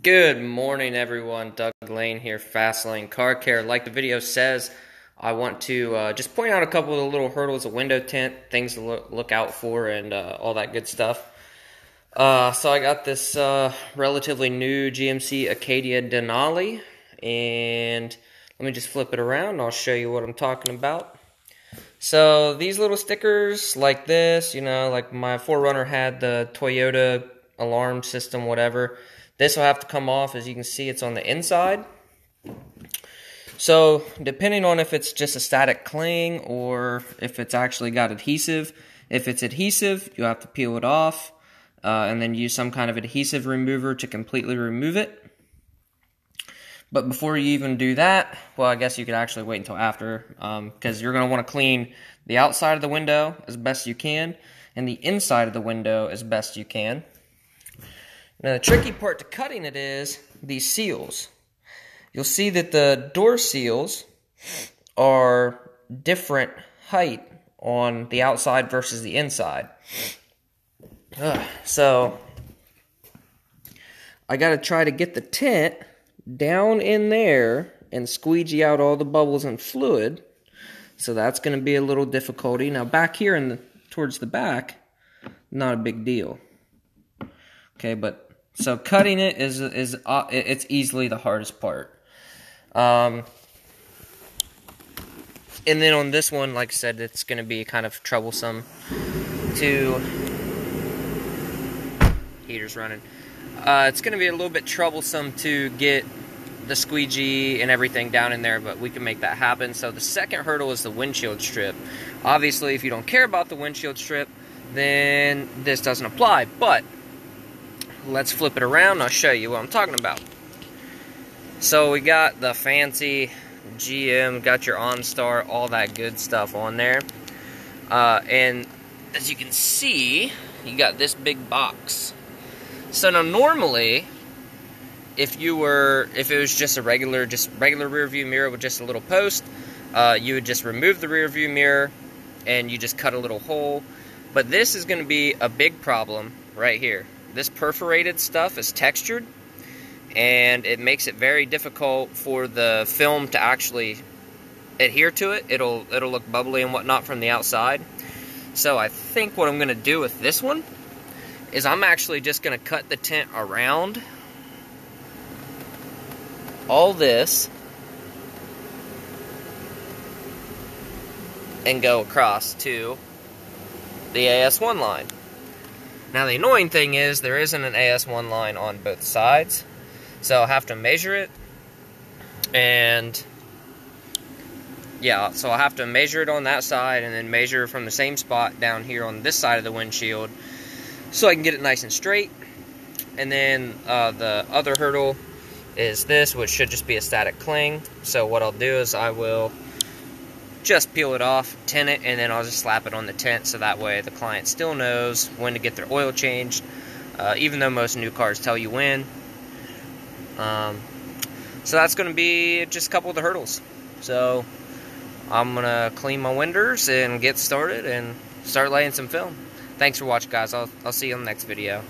Good morning, everyone. Doug Lane here, Fastlane Car Care. Like the video says, I want to uh, just point out a couple of the little hurdles of window tint, things to look, look out for, and uh, all that good stuff. Uh, so I got this uh, relatively new GMC Acadia Denali, and let me just flip it around. I'll show you what I'm talking about. So these little stickers like this, you know, like my 4Runner had the Toyota alarm system, whatever this will have to come off. As you can see, it's on the inside. So depending on if it's just a static cling or if it's actually got adhesive, if it's adhesive, you have to peel it off uh, and then use some kind of adhesive remover to completely remove it. But before you even do that, well, I guess you could actually wait until after because um, you're going to want to clean the outside of the window as best you can and the inside of the window as best you can. Now the tricky part to cutting it is these seals. You'll see that the door seals are different height on the outside versus the inside. Ugh, so I got to try to get the tint down in there and squeegee out all the bubbles and fluid. So that's going to be a little difficulty. Now back here the towards the back, not a big deal. Okay, but so cutting it is is uh, it's easily the hardest part. Um, and then on this one, like I said, it's going to be kind of troublesome to heaters running. Uh, it's going to be a little bit troublesome to get the squeegee and everything down in there, but we can make that happen. So the second hurdle is the windshield strip. Obviously, if you don't care about the windshield strip, then this doesn't apply. But let's flip it around I'll show you what I'm talking about. So we got the fancy GM, got your OnStar, all that good stuff on there. Uh, and as you can see, you got this big box. So now normally, if you were, if it was just a regular, just regular rear view mirror with just a little post, uh, you would just remove the rear view mirror and you just cut a little hole. But this is going to be a big problem right here this perforated stuff is textured and it makes it very difficult for the film to actually adhere to it. It'll it'll look bubbly and whatnot from the outside. So I think what I'm going to do with this one is I'm actually just going to cut the tent around all this and go across to the AS1 line. Now the annoying thing is there isn't an AS1 line on both sides. So I'll have to measure it. And yeah, so I'll have to measure it on that side and then measure from the same spot down here on this side of the windshield so I can get it nice and straight. And then uh, the other hurdle is this, which should just be a static cling. So what I'll do is I will just peel it off, tint it, and then I'll just slap it on the tent so that way the client still knows when to get their oil changed, uh, even though most new cars tell you when. Um, so that's going to be just a couple of the hurdles. So I'm going to clean my winders and get started and start laying some film. Thanks for watching, guys. I'll, I'll see you on the next video.